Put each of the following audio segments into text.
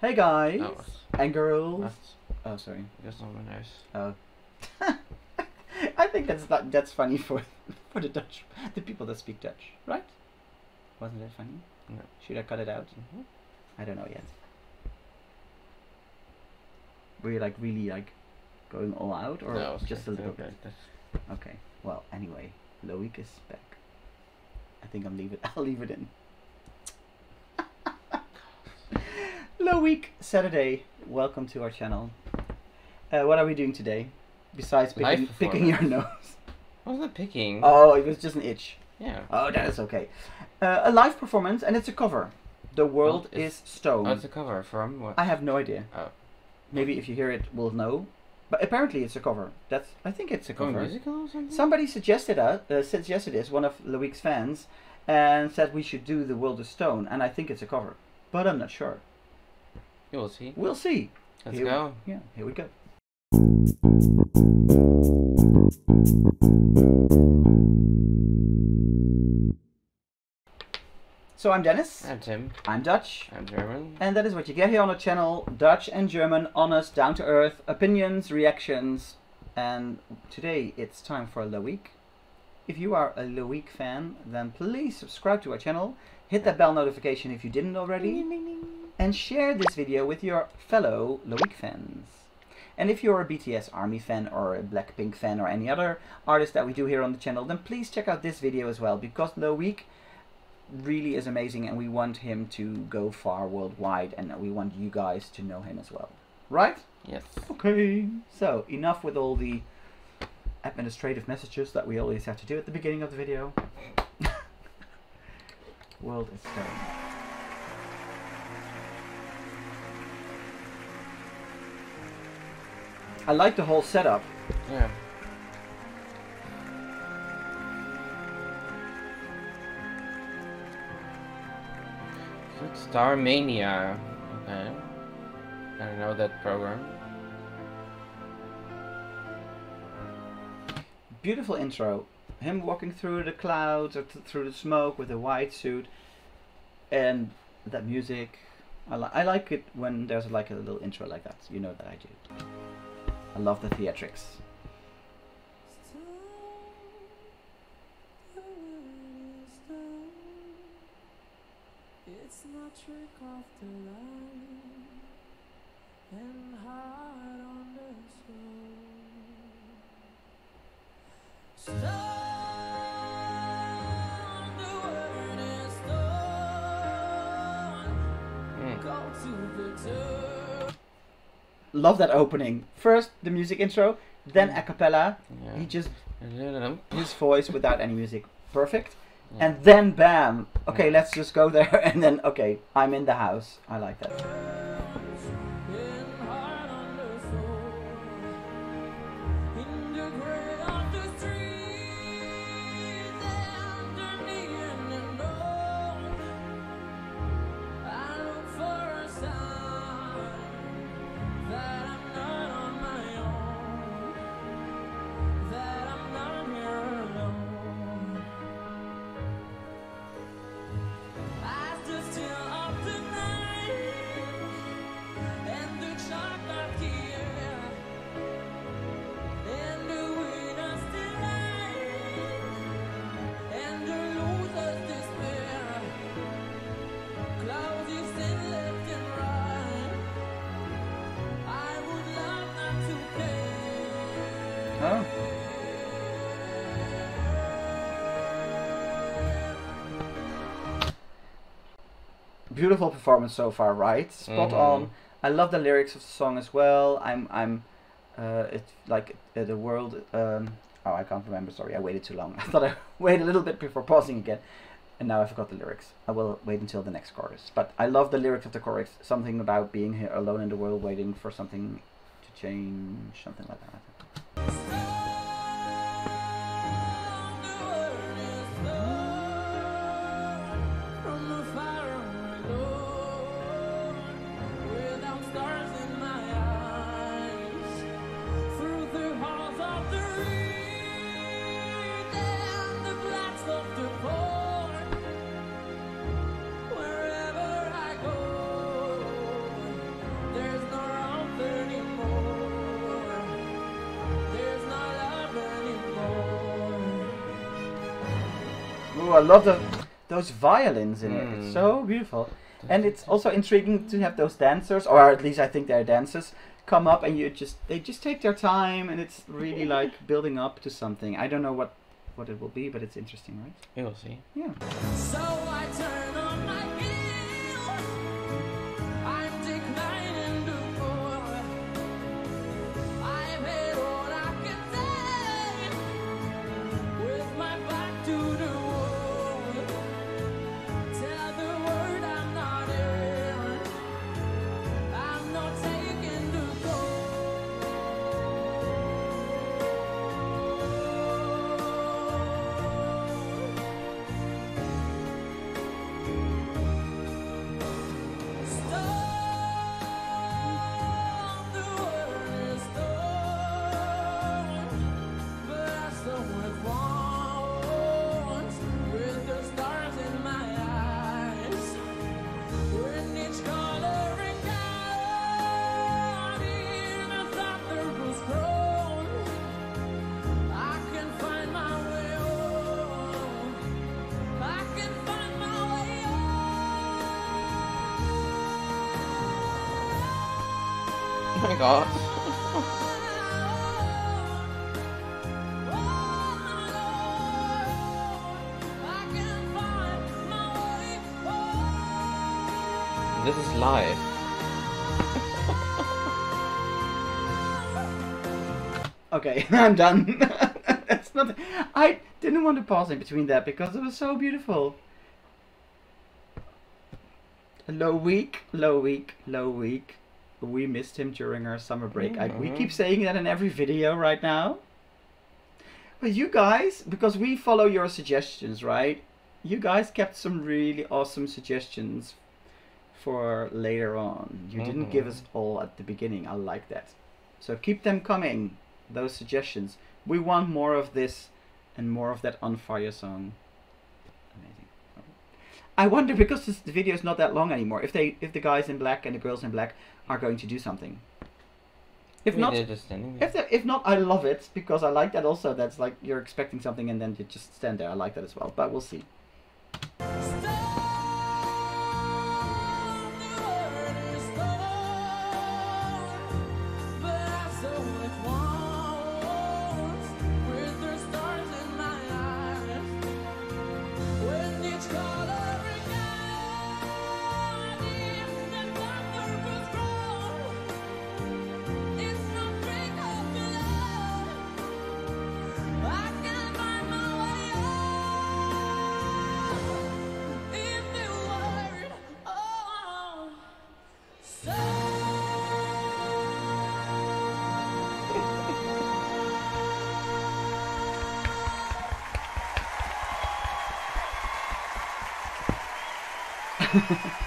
Hey guys Oh, and girls. that's, Oh, sorry. that's not nice. Oh. I think that's not, that's funny for for the Dutch, the people that speak Dutch, right? Wasn't that funny? No. Should I cut it out? Mhm. I don't know yet. Were you like really like going all out, or No, just a little okay, bit? Okay. Well, anyway, Loic is back. I think I'm leave it. I'll leave it in. Loic Saturday, welcome to our channel. Uh, what are we doing today? Besides picking, picking your nose. Wasn't picking. Oh, it was just an itch. Yeah. Oh, that is okay. Uh, a live performance, and it's a cover. The world Oh, is stone. Oh, it's a cover from what? I have no idea. Oh. Maybe if you hear it, we'll know. But apparently, it's a cover. That's. I think it's a Going cover. musical or something? Somebody suggested us, uh, suggested this, one of Loic's fans, and said we should do The World of Stone, and I think it's a cover. But I'm not sure. You will see. We'll see. Let's Here- go. Yeah, here we go. So I'm Dennis, I'm Tim. I'm Dutch, I'm German. and that is what you get here on the channel Dutch and German, honest, down to earth, opinions, reactions, and today it's time for Loic. If you are a Loic fan, then please subscribe to our channel, hit that bell notification if you didn't already, and share this video with your fellow Loic fans. And if you're a BTS ARMY fan or a Blackpink fan or any other artist that we do here on the channel, then please check out this video as well because Loic really is amazing and we want him to go far worldwide and we want you guys to know him as well. Right? Yes. Okay. So, enough with all the administrative messages that we always have to do at the beginning of the video. World is stone. I like the whole setup. Yeah. Starmania. Okay. I don't know that program. Beautiful intro. Him walking through the clouds or th- through the smoke with a white suit, and that music. I, li- I like it when there's like a little intro like that. You know that I do. I love the theatrics. It's Love that opening. First the music intro, then a cappella. Yeah. He just um, his voice without any music. Perfect. Yeah. And then bam. Okay, let's just go there and then okay, I'm in the house. I like that. Beautiful performance so far, right? Spot Mhm. on. I love the lyrics of the song as well. I'm I'm uh it's like uh, the world um oh I can't remember, sorry, I waited too long. I thought I waited a little bit before pausing again. And now I forgot the lyrics. I will wait until the next chorus. But I love the lyrics of the chorus. Something about being here alone in the world waiting for something to change, something like that. I love the, those violins in it. It's Mm. so beautiful. And it's also intriguing to have those dancers, or at least I think they're dancers, come up and you just they just take their time and it's really like building up to something. I don't know what what it will be, but it's interesting, right? We will see. Yeah. So my god. This is live. Okay, I'm done. That's not. I didn't want to pause in between that because it was so beautiful. Loic, low week, Loic. We missed him during our summer break. I, we Mhm. keep saying that in every video right now. But you guys, because we follow your suggestions, right? You guys kept some really awesome suggestions for later on. You didn't give Mhm. us all at the beginning. I like that. So keep them coming, those suggestions. We want more of this and more of that on fire song. I wonder because this, the video is not that long anymore. If they, if the guys in black and the girls in black are going to do something. If not, did just standing there. if they, if not, I love it because I like that also. That's like you're expecting something and then you just stand there. I like that as well. But we'll see.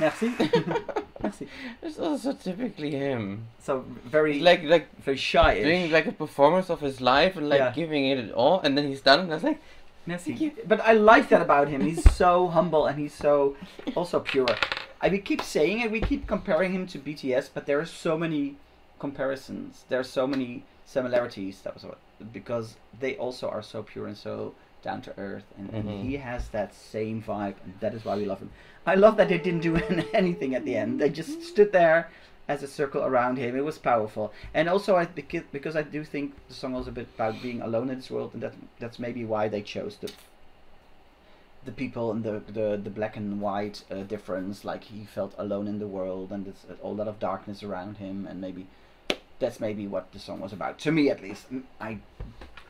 Merci. Merci. It's also typically him. So very He's like like very shy. doing like a performance of his life and like Yeah. giving it all, and then he's done. And I was like, Merci. But I like that about him. He's so humble and he's so also pure. I we keep saying it. We keep comparing him to BTS, but there are so many comparisons. There are so many similarities. That was what because they also are so pure and so down to earth, and, and Mhm. he has that same vibe, and that is why we love him. I love that they didn't do anything at the end. They just stood there as a circle around him. It was powerful, and also I because, because I do think the song was a bit about being alone in this world, and that that's maybe why they chose the the people and the the, the black and white uh, difference. Like he felt alone in the world, and there's a whole lot of darkness around him, and maybe that's maybe what the song was about. To me, at least, I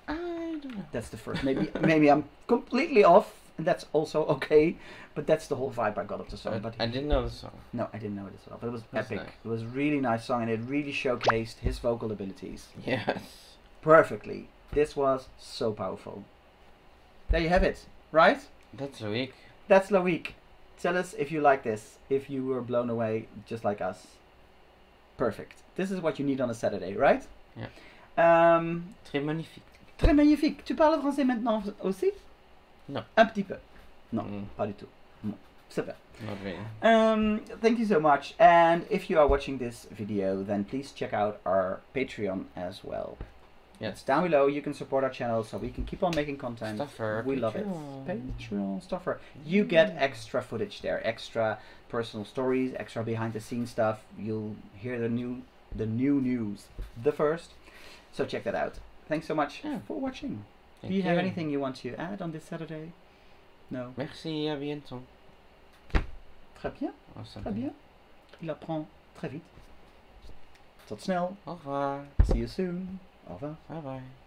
I don't know. that's the first. Maybe maybe I'm completely off, and that's also okay. But that's the whole vibe I got of the song. But I didn't know the song. no, I didn't know it as well. But it was That's epic. nice. It was a really nice song, and it really showcased his vocal abilities Yes. perfectly. This was so powerful. There you have it, right? That's a week. That's Loic. Tell us if you like this, if you were blown away just like us. Perfect. This is what you need on a Saturday, right? Yeah. Um, Très magnifique. très magnifique. Tu parles français maintenant aussi Non. Un petit peu. Non, Mm. pas du tout. Non. Super. Not really. Um, thank you so much. And if you are watching this video, then please check out our Patreon as well. Yes. It's down below. You can support our channel so we can keep on making content. STUFR. we love it. Patreon. Patreon STUFR. You get extra footage there, extra personal stories, extra behind the scenes stuff. You'll hear the new the new news the first. So check that out. Thanks so much Yeah. for watching. Thank Do you have anything you want to add on this Saturday? No. Merci, à bientôt. Très bien. Oh, awesome. Très bien. Il apprend très vite. Tot snel. Au revoir. See you soon. Au revoir. Bye bye.